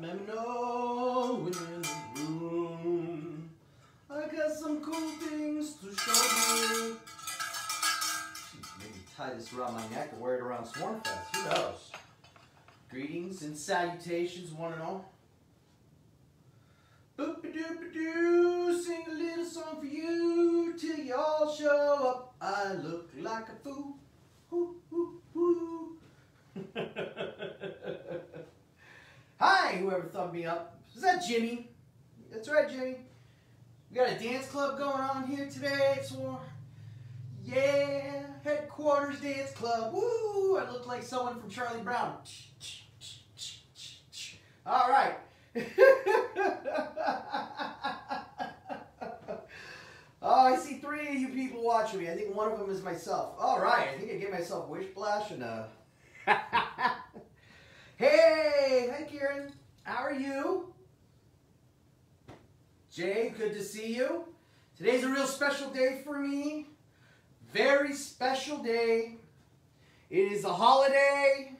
Let me know when you're in the room. I got some cool things to show you. Maybe tie this around my neck and wear it around Swornfest. Who knows? Greetings and salutations, one and all. Boop a doop a doo, sing a little song for you till you all show up. I look like a fool. Thumbed me up. Is that Jimmy? That's right, Jimmy. We got a dance club going on here today. It's war. Yeah, headquarters dance club. Woo! I look like someone from Charlie Brown. All right. oh, I see three of you people watching me. I think one of them is myself. All right, I think I gave myself wish splash and uh. hey, hi Kieran. How are you? Jay, good to see you. Today's a real special day for me. Very special day. It is a holiday.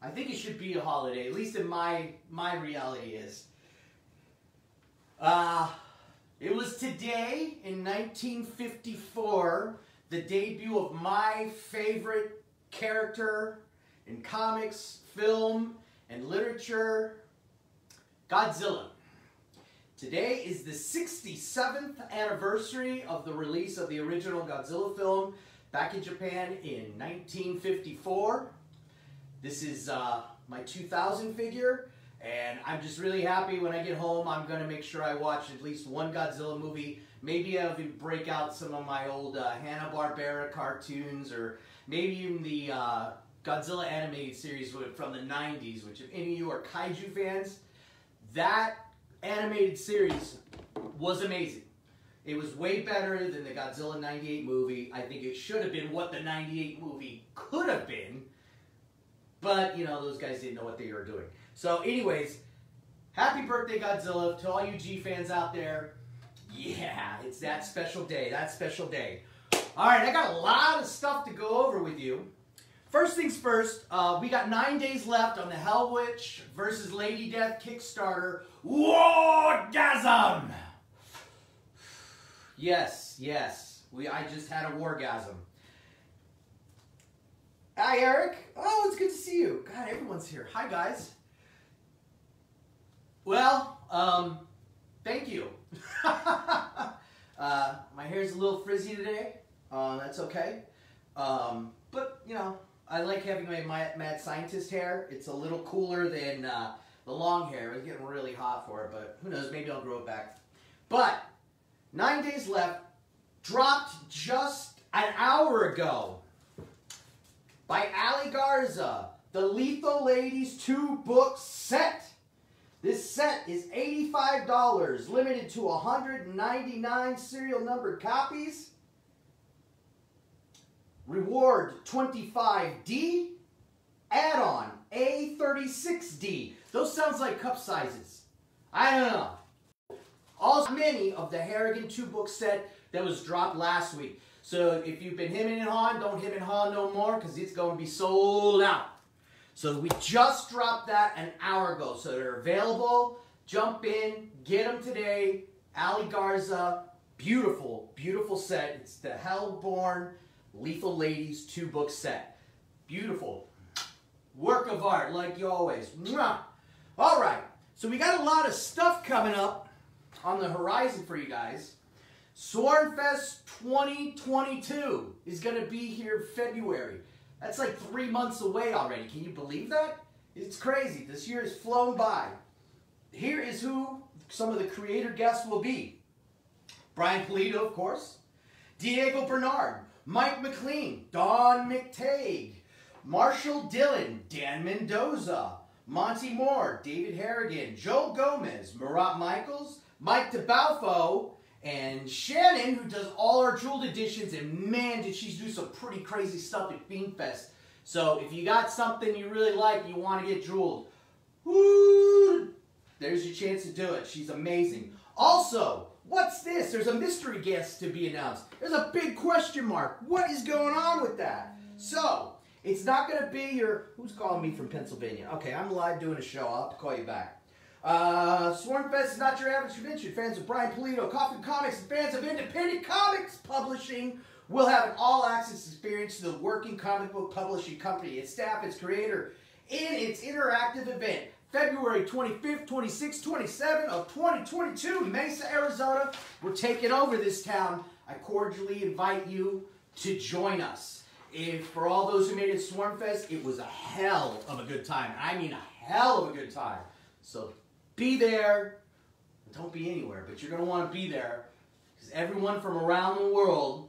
I think it should be a holiday, at least in my my reality is. Uh, it was today in 1954, the debut of my favorite character in comics, film, and literature, Godzilla. Today is the 67th anniversary of the release of the original Godzilla film back in Japan in 1954. This is uh, my 2000 figure, and I'm just really happy when I get home. I'm going to make sure I watch at least one Godzilla movie. Maybe I'll even break out some of my old uh, Hanna-Barbera cartoons, or maybe even the uh, Godzilla animated series from the 90s, which if any of you are kaiju fans, that animated series was amazing. It was way better than the Godzilla 98 movie. I think it should have been what the 98 movie could have been. But, you know, those guys didn't know what they were doing. So, anyways, happy birthday, Godzilla, to all you G fans out there. Yeah, it's that special day, that special day. All right, I got a lot of stuff to go over with you. First things first, uh, we got nine days left on the Hell Witch versus Lady Death Kickstarter Wargasm! Yes, yes, we. I just had a wargasm. Hi, Eric. Oh, it's good to see you. God, everyone's here. Hi, guys. Well, um, thank you. uh, my hair's a little frizzy today. Uh, that's okay. Um, but, you know, I like having my mad scientist hair. It's a little cooler than uh, the long hair. It's getting really hot for it, but who knows? Maybe I'll grow it back. But, nine days left. Dropped just an hour ago by Ale Garza, the Lethal Ladies 2 book set. This set is $85, limited to 199 serial numbered copies. Reward 25D, add-on A36D. Those sounds like cup sizes. I don't know. Also, many of the Harrigan 2 book set that was dropped last week. So if you've been hemming and hawing, don't hem and haw no more because it's going to be sold out. So we just dropped that an hour ago. So they're available. Jump in, get them today. Ale Garza, beautiful, beautiful set. It's the Hellborn Lethal Ladies two book set. Beautiful. Work of art, like you always. Mwah. All right, so we got a lot of stuff coming up on the horizon for you guys. Swornfest 2022 is going to be here February. That's like three months away already. Can you believe that? It's crazy. This year has flown by. Here is who some of the creator guests will be. Brian Pulido, of course. Diego Bernard. Mike McLean. Don McTague. Marshall Dillon. Dan Mendoza. Monty Moore. David Harrigan. Joel Gomez. Marat Mychaels. Mike DeBalfo and Shannon, who does all our jeweled editions, and man, did she do some pretty crazy stuff at Beanfest. So if you got something you really like, you want to get jeweled, there's your chance to do it. She's amazing. Also, what's this? There's a mystery guest to be announced. There's a big question mark. What is going on with that? So, It's not going to be your. Who's calling me from Pennsylvania? Okay, I'm live doing a show. I'll have to call you back. Uh, Swornfest is not your average convention. Fans of Brian Pulido, Coffin Comics, and fans of independent comics publishing will have an all-access experience to the working comic book publishing company, its staff, its creator, in its interactive event. February 25th, 26th, 27th of 2022, Mesa, Arizona. We're taking over this town. I cordially invite you to join us. If for all those who made it Swornfest, it was a hell of a good time. I mean a hell of a good time. So be there. Don't be anywhere, but you're going to want to be there because everyone from around the world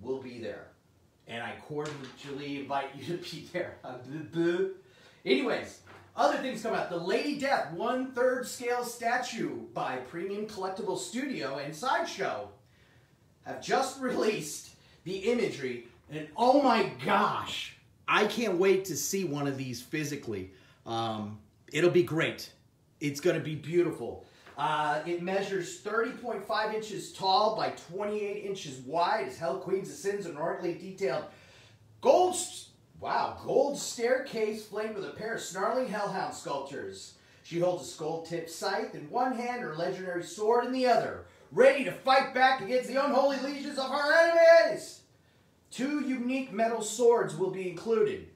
will be there. And I cordially invite you to be there. Anyways, other things come out. The Lady Death one-third scale statue by Premium Collectible Studio and Sideshow have just released the imagery. And oh my gosh, I can't wait to see one of these physically. Um, it'll be great. It's going to be beautiful. Uh, it measures 30.5 inches tall by 28 inches wide. It's Hell Queen's Sins and ornately detailed gold, wow, gold staircase flanked with a pair of snarling hellhound sculptures. She holds a skull-tipped scythe in one hand, her legendary sword in the other, ready to fight back against the unholy legions of her enemies. Two unique metal swords will be included,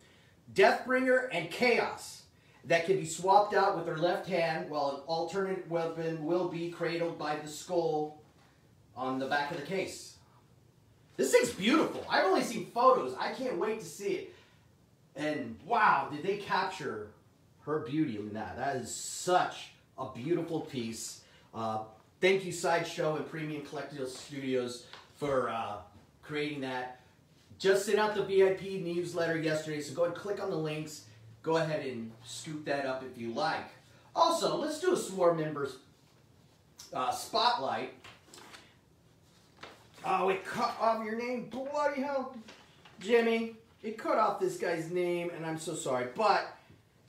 Deathbringer and Chaos that can be swapped out with her left hand while an alternate weapon will be cradled by the skull on the back of the case. This thing's beautiful. I've only seen photos. I can't wait to see it. And wow, did they capture her beauty in that. That is such a beautiful piece. Uh, thank you, Sideshow and Premium Collectible Studios, for uh, creating that. Just sent out the VIP newsletter yesterday, so go ahead and click on the links go ahead and scoop that up if you like. Also, let's do a sworn members uh, spotlight. Oh, it cut off your name. Bloody hell. Jimmy, it cut off this guy's name, and I'm so sorry. But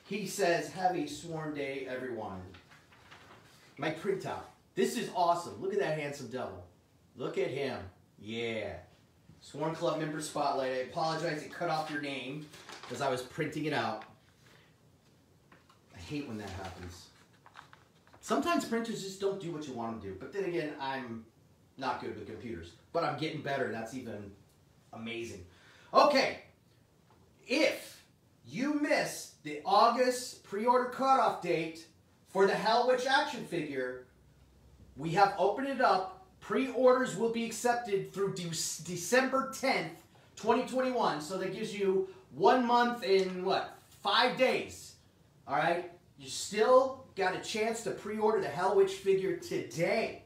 he says, have a sworn day, everyone. My printout. This is awesome. Look at that handsome devil. Look at him. Yeah. Sworn Club member spotlight. I apologize it cut off your name because I was printing it out I hate when that happens. Sometimes printers just don't do what you want them to do. But then again, I'm not good with computers. But I'm getting better. And that's even amazing. Okay. If you miss the August pre-order cutoff date for the Hell Witch action figure, we have opened it up. Pre-orders will be accepted through de December 10th, 2021. So that gives you one month in what? Five days. All right? You still got a chance to pre-order the Hell Witch figure today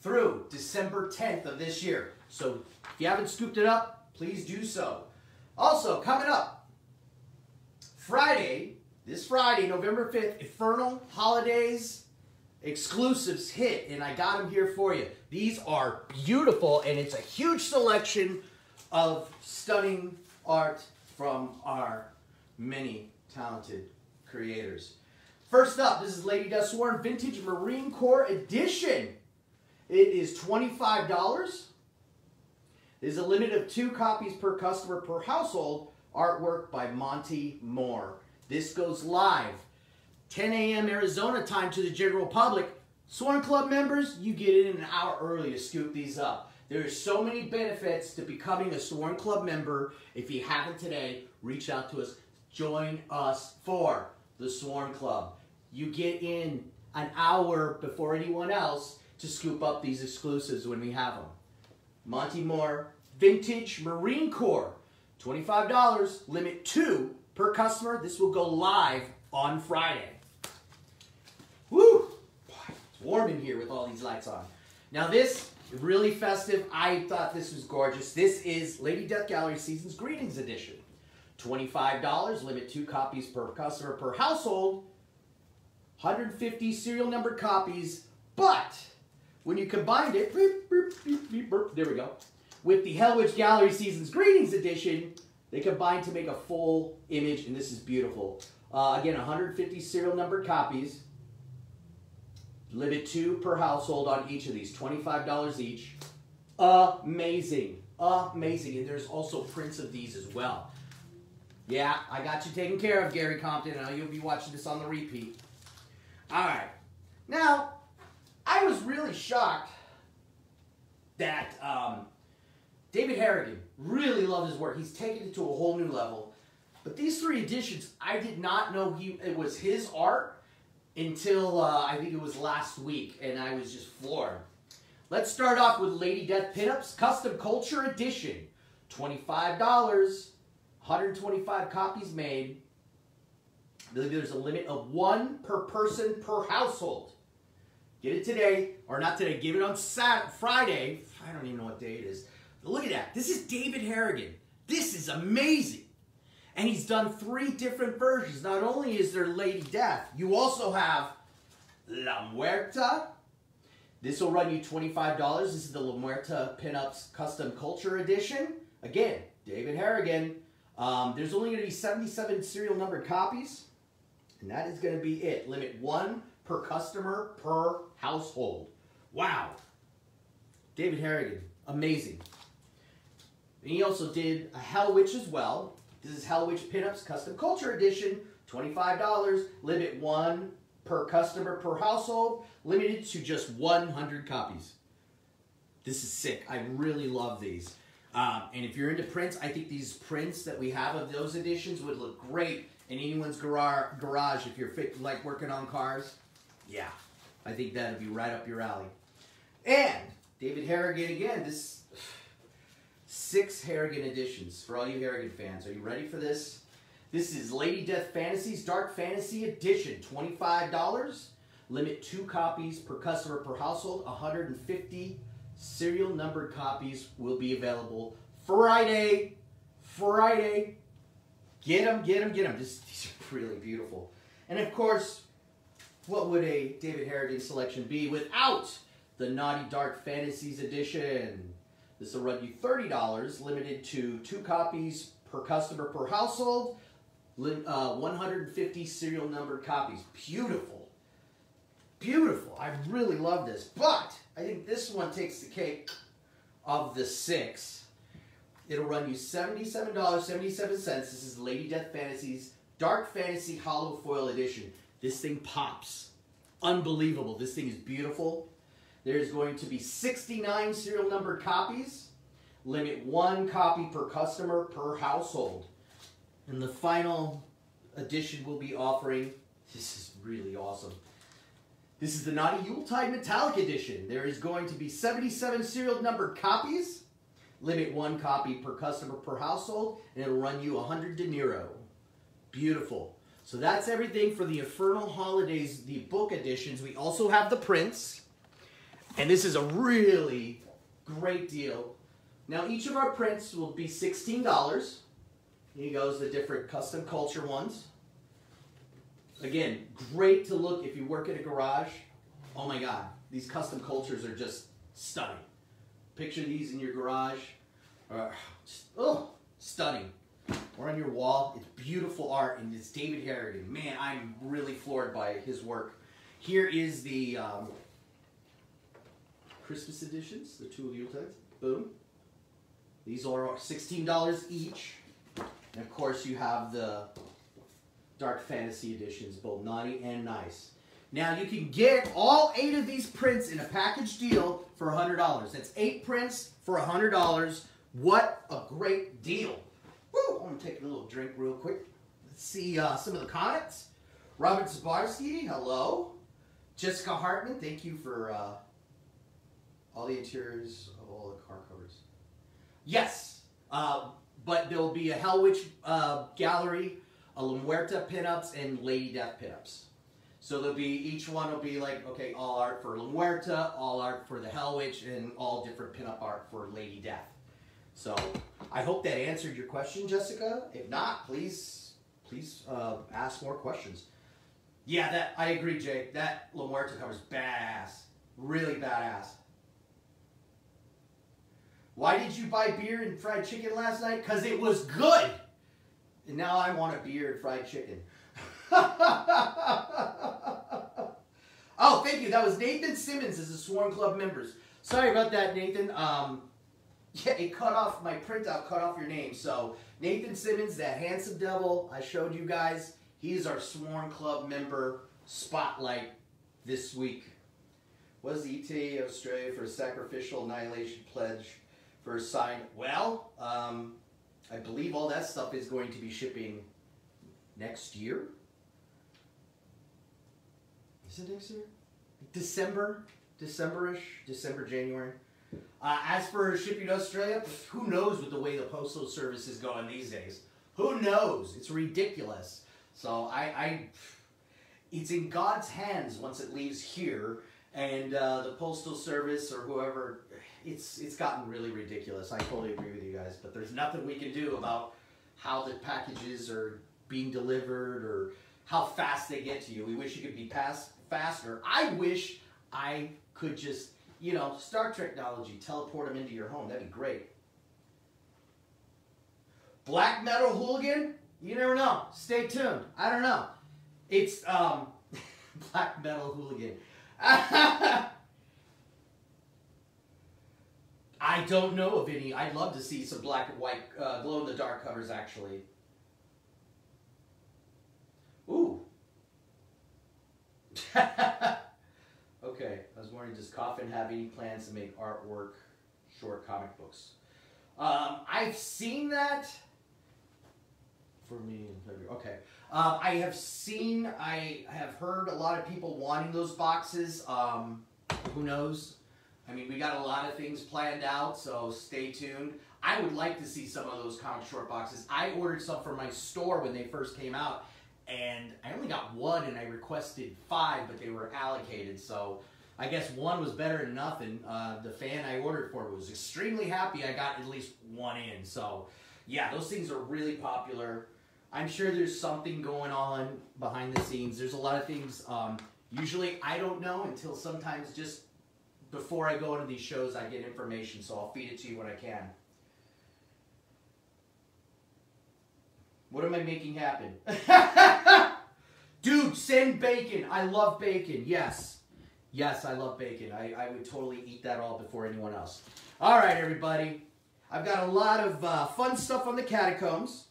through December 10th of this year. So if you haven't scooped it up, please do so. Also, coming up, Friday, this Friday, November 5th, Infernal Holidays exclusives hit, and I got them here for you. These are beautiful, and it's a huge selection of stunning art from our many talented creators. First up, this is Lady Death Sworn Vintage Marine Corps Edition. It is $25. Is a limit of two copies per customer per household. Artwork by Monty Moore. This goes live 10 a.m. Arizona time to the general public. Sworn Club members, you get in an hour early to scoop these up. There are so many benefits to becoming a Sworn Club member. If you haven't today, reach out to us. Join us for the Sworn Club. You get in an hour before anyone else to scoop up these exclusives when we have them. Monty Moore Vintage Marine Corps, $25, limit two per customer. This will go live on Friday. Woo! It's warm in here with all these lights on. Now this, really festive. I thought this was gorgeous. This is Lady Death Gallery Season's Greetings Edition. $25, limit two copies per customer per household, 150 serial number copies, but when you combined it, beep, beep, beep, there we go, with the Hell Witch Gallery Seasons Greetings Edition, they combined to make a full image, and this is beautiful. Uh, again, 150 serial numbered copies, limit two per household on each of these, $25 each. Amazing, amazing, and there's also prints of these as well. Yeah, I got you taken care of, Gary Compton. I know you'll be watching this on the repeat. All right. Now, I was really shocked that um, David Harrigan really loved his work. He's taken it to a whole new level. But these three editions, I did not know he it was his art until uh, I think it was last week, and I was just floored. Let's start off with Lady Death Pinups Custom Culture Edition. $25, 125 copies made. I believe there's a limit of one per person per household. Get it today, or not today, give it on Saturday, Friday. I don't even know what day it is. Look at that. This is David Harrigan. This is amazing. And he's done three different versions. Not only is there Lady Death, you also have La Muerta. This will run you $25. This is the La Muerta Pinups Custom Culture Edition. Again, David Harrigan. Um, there's only going to be 77 serial numbered copies. And that is going to be it. Limit one per customer per household. Wow. David Harrigan. Amazing. And he also did a Hell Witch as well. This is Hell Witch Pinups Custom Culture Edition. $25. Limit one per customer per household. Limited to just 100 copies. This is sick. I really love these. Um, and if you're into prints, I think these prints that we have of those editions would look great in anyone's garage, if you're fit, like working on cars. Yeah, I think that'd be right up your alley. And David Harrigan again, this six Harrigan editions for all you Harrigan fans. Are you ready for this? This is Lady Death Fantasies Dark Fantasy Edition, $25. Limit two copies per customer per household, 150 serial numbered copies will be available Friday. Friday. Get them, get them, get them. This, these are really beautiful. And of course, what would a David Harrigan selection be without the Naughty Dark Fantasies edition? This will run you $30, limited to two copies per customer per household, uh, 150 serial numbered copies. Beautiful. Beautiful. I really love this. But I think this one takes the cake of the six. It'll run you $77.77. This is Lady Death Fantasies Dark Fantasy Hollow Foil Edition. This thing pops. Unbelievable. This thing is beautiful. There's going to be 69 serial numbered copies. Limit one copy per customer per household. And the final edition we'll be offering, this is really awesome. This is the Naughty Yuletide Metallic Edition. There is going to be 77 serial numbered copies. Limit one copy per customer per household, and it'll run you 100 dinero. Beautiful. So that's everything for the Infernal Holidays, the book editions. We also have the prints, and this is a really great deal. Now, each of our prints will be $16. Here goes the different custom culture ones. Again, great to look if you work at a garage. Oh my God, these custom cultures are just stunning. Picture these in your garage. Uh, oh, stunning. Or on your wall. It's beautiful art, and it's David Harrigan. Man, I'm really floored by his work. Here is the um, Christmas editions, the two of Yuletides. Boom. These are $16 each. And of course, you have the Dark Fantasy editions, both naughty and nice. Now you can get all eight of these prints in a package deal for $100. That's eight prints for $100. What a great deal. Woo! I'm going to take a little drink real quick. Let's see uh, some of the comments. Robert Zabarski, hello. Jessica Hartman, thank you for uh, all the interiors of all the car covers. Yes, uh, but there'll be a Hell Witch uh, gallery a La Muerta pinups and Lady Death pinups. So there'll be, each one will be like, okay, all art for La Muerta, all art for the Hell Witch, and all different pinup art for Lady Death. So I hope that answered your question, Jessica. If not, please, please uh, ask more questions. Yeah, that I agree, Jake. That La Muerta cover's badass. Really badass. Why did you buy beer and fried chicken last night? Because it was good. And now I want a beer and fried chicken. oh, thank you. That was Nathan Simmons as a Sworn Club members. Sorry about that, Nathan. Um, Yeah, it cut off, my printout cut off your name. So Nathan Simmons, that handsome devil I showed you guys, he's our sworn club member spotlight this week. Was the ETA Australia for a sacrificial annihilation pledge for a sign? Well, um, I believe all that stuff is going to be shipping next year. Is it next year? December, Decemberish, December, January. Uh, as for shipping to Australia, who knows with the way the postal service is going these days? Who knows? It's ridiculous. So I, I it's in God's hands once it leaves here, and uh, the postal service or whoever, it's it's gotten really ridiculous. I totally agree with you guys, but there's nothing we can do about how the packages are being delivered or how fast they get to you. We wish it could be pass, faster. I wish I could just you know, Star Trek technology, teleport them into your home. That'd be great. Black Metal Hooligan? You never know. Stay tuned. I don't know. It's um, Black Metal Hooligan. I don't know of any. I'd love to see some black and white uh, glow in the dark covers actually. Ooh. Okay, was wondering, does Coffin have any plans to make artwork short comic books? Um, I've seen that for me Okay. Um, I have seen, I have heard a lot of people wanting those boxes. Um, who knows? I mean, we got a lot of things planned out, so stay tuned. I would like to see some of those comic short boxes. I ordered some for my store when they first came out, and I only got one and I requested five, but they were allocated. So I guess one was better than nothing. Uh, the fan I ordered for was extremely happy I got at least one in. So yeah, those things are really popular. I'm sure there's something going on behind the scenes. There's a lot of things. Um, usually I don't know until sometimes just before I go into these shows I get information. So I'll feed it to you when I can. What am I making happen? Dude, send bacon. I love bacon. Yes. Yes, I love bacon. I, I would totally eat that all before anyone else. All right, everybody. I've got a lot of uh, fun stuff on the catacombs.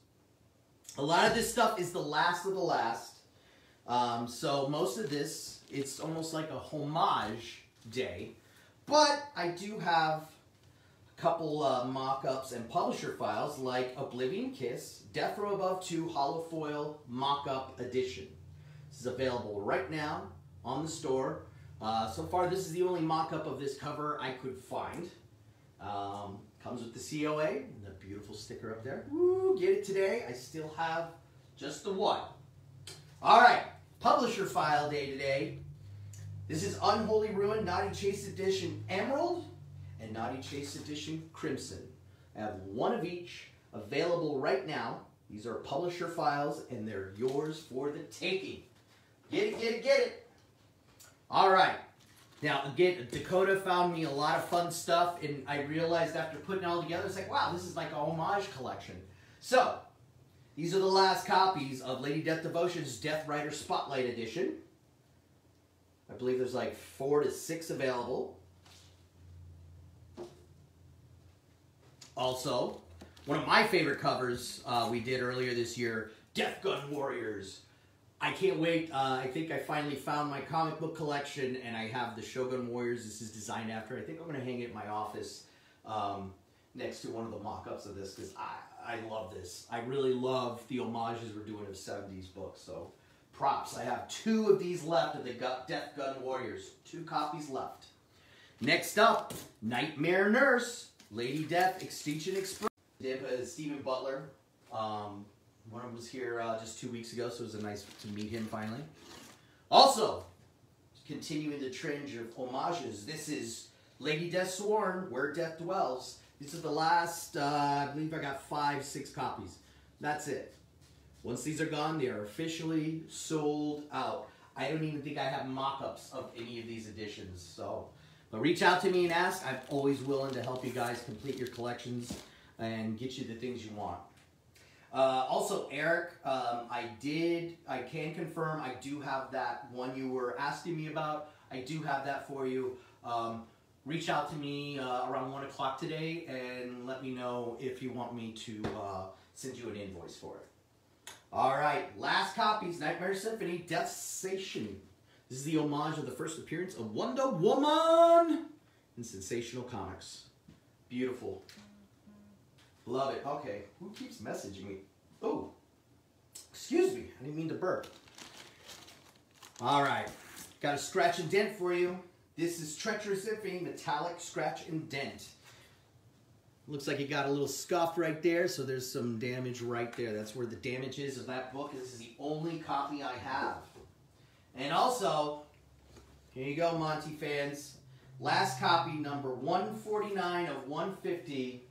A lot of this stuff is the last of the last. Um, so most of this, it's almost like a homage day. But I do have a couple uh, mock-ups and publisher files like Oblivion Kiss, Death from Above 2 Hollow Foil Mock-Up Edition. This is available right now on the store. Uh, so far, this is the only mock-up of this cover I could find. Um, comes with the COA and the beautiful sticker up there. Woo, get it today. I still have just the one. All right, publisher file day today. This is Unholy Ruin Naughty Chase Edition Emerald and Naughty Chase Edition Crimson. I have one of each available right now. These are publisher files and they're yours for the taking. Get it, get it, get it. All right. Now, again, Dakota found me a lot of fun stuff, and I realized after putting it all together, it's like, wow, this is like a homage collection. So, these are the last copies of Lady Death Devotion's Death Rider Spotlight Edition. I believe there's like four to six available. Also, one of my favorite covers uh, we did earlier this year, Death Gun Warriors. I can't wait. Uh, I think I finally found my comic book collection, and I have the Shogun Warriors. This is designed after. I think I'm going to hang it in my office um, next to one of the mock-ups of this because I, I love this. I really love the homages we're doing of 70s books. So props. I have two of these left of the Death Gun Warriors. Two copies left. Next up, Nightmare Nurse. Lady Death, Extinction Express. Uh, Stephen Butler. Um, one of them was here uh, just two weeks ago, so it was a nice to meet him finally. Also, continuing the trend of homages, this is Lady Death Sworn, Where Death Dwells. This is the last, uh, I believe I got five, six copies. That's it. Once these are gone, they are officially sold out. I don't even think I have mock-ups of any of these editions, so but reach out to me and ask. I'm always willing to help you guys complete your collections and get you the things you want. Uh, also, Eric, um, I did, I can confirm, I do have that one you were asking me about. I do have that for you. Um, reach out to me uh, around 1 o'clock today and let me know if you want me to uh, send you an invoice for it. All right, last copies, Nightmare Symphony, Death Station. This is the homage of the first appearance of Wonder Woman in Sensational Comics. Beautiful. Love it. Okay, who keeps messaging me? Oh, excuse me, I didn't mean to burp. All right, got a scratch and dent for you. This is Treacherous Symphony Metallic Scratch and Dent. Looks like it got a little scuff right there, so there's some damage right there. That's where the damage is of that book. This is the only copy I have. And also, here you go, Monty fans. Last copy, number 149 of 150.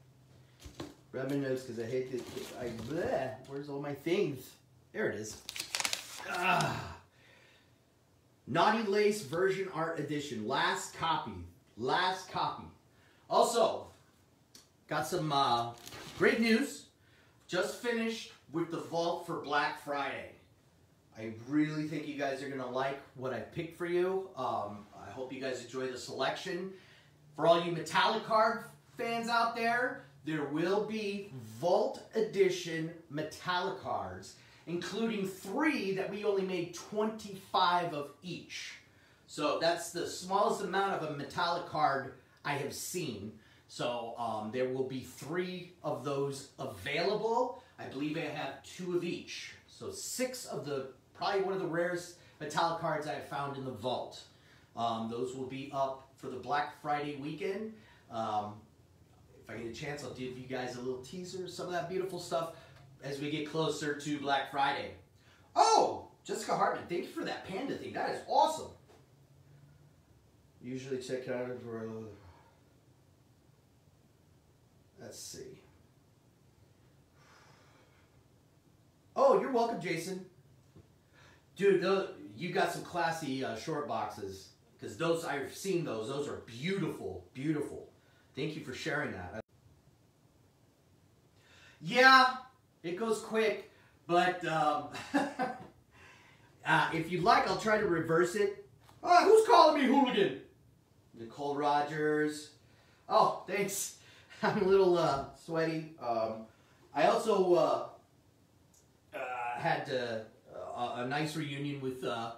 Rub my nose because I hate this. I, bleh, where's all my things? There it is. Ah. Naughty Lace version art edition. Last copy. Last copy. Also, got some uh, great news. Just finished with the vault for Black Friday. I really think you guys are going to like what I picked for you. Um, I hope you guys enjoy the selection. For all you Metallic card fans out there, there will be Vault Edition Metallic cards including three that we only made 25 of each. So that's the smallest amount of a metallic card I have seen. So um, there will be three of those available. I believe I have two of each. So six of the, probably one of the rarest metallic cards I have found in the vault. Um, those will be up for the Black Friday weekend. Um, I get a chance, I'll give you guys a little teaser, some of that beautiful stuff as we get closer to Black Friday. Oh, Jessica Hartman, thank you for that panda thing. That is awesome. Usually check out for. Let's see. Oh, you're welcome, Jason. Dude, those, you got some classy uh, short boxes because those I've seen those. Those are beautiful, beautiful. Thank you for sharing that. Yeah, it goes quick, but um, uh, if you'd like, I'll try to reverse it. Oh, who's calling me hooligan? Nicole Rogers. Oh, thanks. I'm a little uh, sweaty. Um, I also uh, uh had a, a, nice reunion with uh,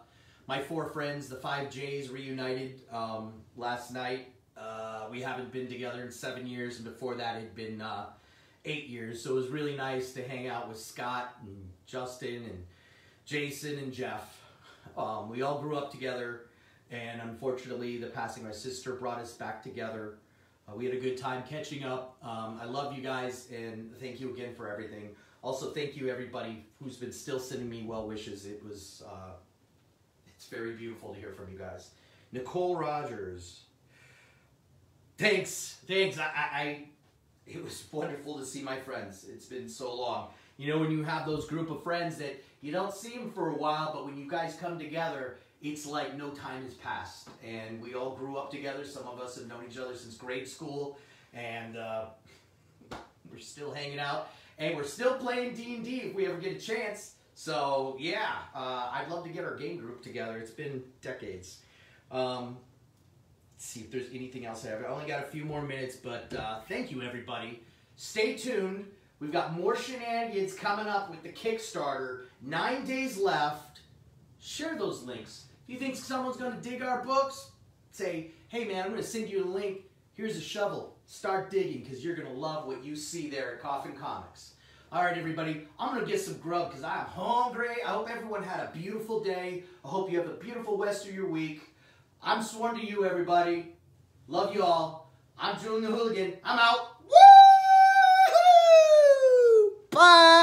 my four friends, the five J's, reunited um, last night. Uh, we haven't been together in seven years, and before that, had been eight years. So it was really nice to hang out with Scott and Justin and Jason and Jeff. Um, we all grew up together, and unfortunately, the passing of my sister brought us back together. Uh, we had a good time catching up. Um, I love you guys, and thank you again for everything. Also, thank you everybody who's been still sending me well wishes. It was, uh, it's very beautiful to hear from you guys. Nicole Rogers. Thanks, thanks. I, I, it was wonderful to see my friends. It's been so long. You know, when you have those group of friends that you don't see them for a while, but when you guys come together, it's like no time has passed. And we all grew up together. Some of us have known each other since grade school, and uh, we're still hanging out. And we're still playing D&D if we ever get a chance. So, yeah, uh, I'd love to get our game group together. It's been decades. Um, see if there's anything else I have. I only got a few more minutes, but uh, thank you, everybody. Stay tuned. We've got more shenanigans coming up with the Kickstarter. Nine days left. Share those links. If you think someone's going to dig our books, say, hey, man, I'm going to send you a link. Here's a shovel. Start digging because you're going to love what you see there at Coffin Comics. All right, everybody, I'm going to get some grub because I'm hungry. I hope everyone had a beautiful day. I hope you have a beautiful rest of your week. I'm sworn to you, everybody. Love you all. I'm Julian the Hooligan. I'm out. Woo! Bye.